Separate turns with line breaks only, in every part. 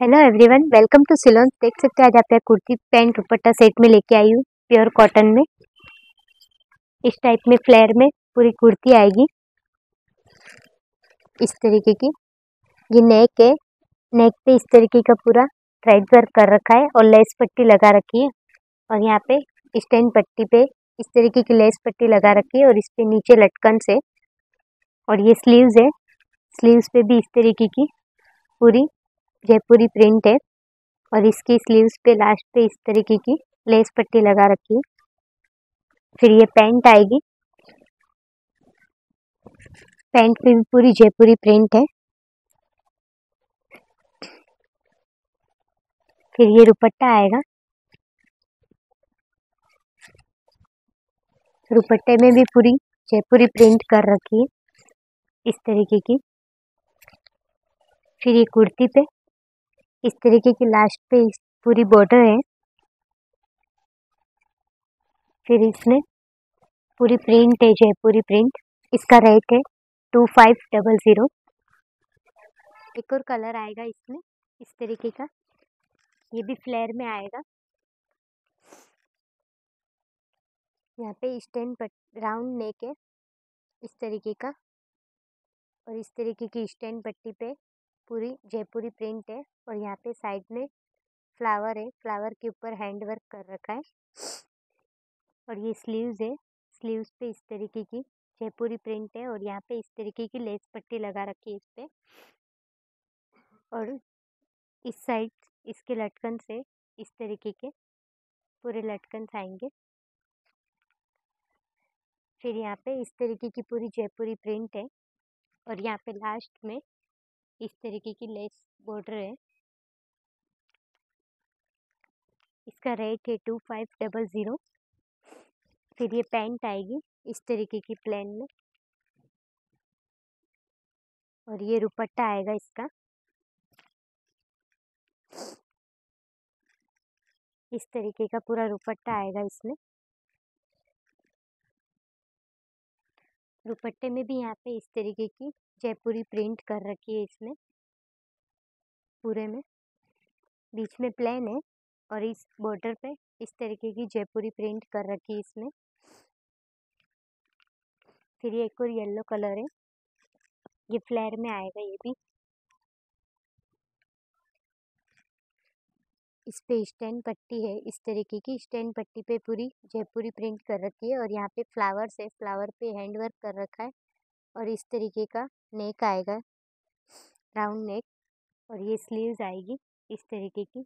Hello everyone welcome to salon देख सकते हैं आज आप यहाँ कुर्ती पैंट दुपट्टा सेट में लेके आई हूँ प्योर कॉटन में। इस टाइप में फ्लेयर में पूरी कुर्ती आएगी। इस तरीके की। ये नेक है। नेक पे इस तरीके का पूरा थ्रेड वर्क कर रखा है और लेस पट्टी लगा रखी है। और यहाँ पे स्टैंड पट्टी पे इस तरीके की लेस पट्टी लगा रखी है और इस पे नीचे लटकन से और ये स्लीव्स है। स्लीव्स पे भी इस तरीके की पूरी जयपुरी प्रिंट है और इसकी स्लीव्स पे लास्ट पे इस तरीके की लेस पट्टी लगा रखी है। फिर ये पैंट आएगी। पैंट पे भी पूरी जयपुरी प्रिंट है। फिर ये दुपट्टा आएगा। दुपट्टे में भी पूरी जयपुरी प्रिंट कर रखी है इस तरीके की। फिर ये कुर्ती पे इस तरीके की लास्ट पे इस पूरी बॉर्डर है। फिर इसमें पूरी प्रिंट है जयपुरी प्रिंट इसका रेट है टू फाइव डबल ज़ीरो एक और कलर आएगा इसमें, इस तरीके का। ये भी फ्लेयर में आएगा। यहाँ पे स्टैंड राउंड नेक है, इस तरीके का। और इस तरीके की स्टैंड पट्टी पे पूरी जयपुरी प्रिंट है और यहाँ पे साइड में फ्लावर है। फ्लावर के ऊपर हैंड वर्क कर रखा है और ये स्लीव्स है। स्लीव्स पे इस तरीके की जयपुरी प्रिंट है और यहाँ पे इस तरीके की लेस पट्टी लगा रखी है इस पर और इस साइड इसके लटकन से इस तरीके के। पूरे लटकन आएँगे। फिर यहाँ पे इस तरीके की पूरी जयपुरी प्रिंट है और यहाँ पे लास्ट में इस तरीके की लेस बॉर्डर है। इसका रेट है टू फाइव डबल ज़ीरो। फिर ये पैंट आएगी इस तरीके की प्लेन में। और ये रुपट्टा आएगा इसका। इस तरीके का पूरा रुपट्टा आएगा इसमें। दुपट्टे में भी यहाँ पे इस तरीके की जयपुरी प्रिंट कर रखी है इसमें, पूरे में। बीच में प्लेन है और इस बॉर्डर पे इस तरीके की जयपुरी प्रिंट कर रखी है इसमें। फिर ये एक और येलो कलर है। ये फ्लेयर में आएगा ये भी। इस पे स्टैंड पट्टी है, इस तरीके की स्टैंड पट्टी पे पूरी जयपुरी प्रिंट कर रखी है और यहाँ पे फ्लावर्स है, फ्लावर पे हैंड वर्क कर रखा है और इस तरीके का नेक आएगा, राउंड नेक और ये स्लीव्स आएगी इस तरीके की।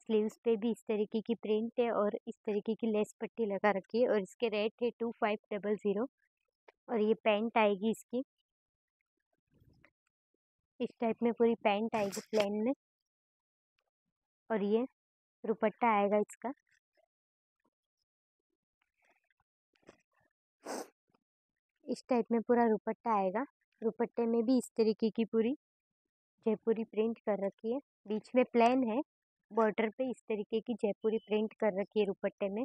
स्लीव्स पे भी इस तरीके की प्रिंट है और इस तरीके की लेस पट्टी लगा रखी है और इसके रेट है टू फाइव डबल ज़ीरो और ये पैंट आएगी इसकी। इस टाइप में पूरी पैंट आएगी प्लेन में। और ये दुपट्टा आएगा इसका। इस टाइप में पूरा दुपट्टा आएगा। दुपट्टे में भी इस तरीके की पूरी जयपुरी प्रिंट कर रखी है। बीच में प्लेन है, बॉर्डर पे इस तरीके की जयपुरी प्रिंट कर रखी है दुपट्टे में।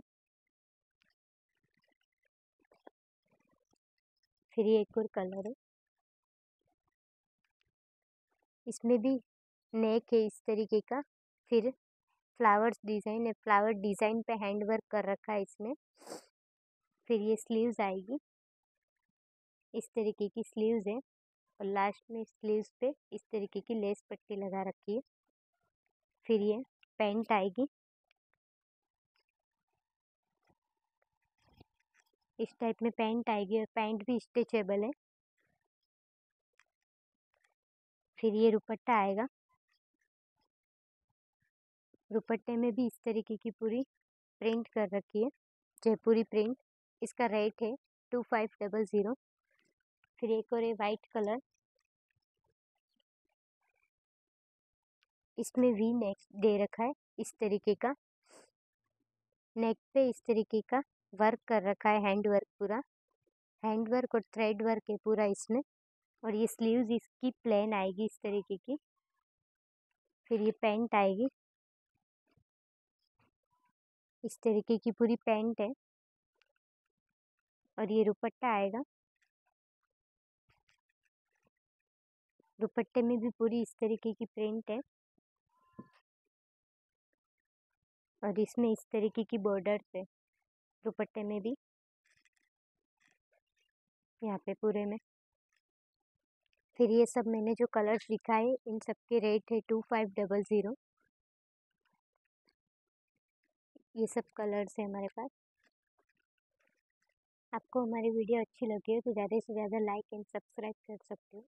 फिर ये एक और कलर है। इसमें भी नेक है इस तरीके का। फिर फ्लावर्स डिज़ाइन है, फ्लावर डिज़ाइन पे हैंड वर्क कर रखा है इसमें। फिर ये स्लीव्स आएगी। इस तरीके की स्लीव्स है और लास्ट में स्लीव्स पे इस तरीके की लेस पट्टी लगा रखी है। फिर ये पैंट आएगी। इस टाइप में पैंट आएगी और पैंट भी स्ट्रेचेबल है। फिर ये दुपट्टा आएगा। दुपट्टे में भी इस तरीके की पूरी प्रिंट कर रखी है, जयपुरी प्रिंट इसका रेट है टू फाइव डबल ज़ीरो फिर एक और वाइट कलर इसमें वी नेक दे रखा है इस तरीके का। नेक पे इस तरीके का वर्क कर रखा है हैंड वर्क पूरा। हैंड वर्क और थ्रेड वर्क है पूरा इसमें। और ये स्लीव्स इसकी प्लेन आएगी इस तरीके की। फिर ये पैंट आएगी। इस तरीके की पूरी पैंट है। और ये दुपट्टा आएगा। दुपट्टे में भी पूरी इस तरीके की प्रिंट है। और इसमें इस तरीके की बॉर्डर है, दुपट्टे में भी। यहाँ पे पूरे में। फिर ये सब मैंने जो कलर्स दिखाए, इन सब के रेट है टू फाइव डबल ज़ीरो। ये सब कलर्स है हमारे पास। आपको हमारी वीडियो अच्छी लगी हो तो ज़्यादा से ज़्यादा लाइक एंड सब्सक्राइब कर सकते हो।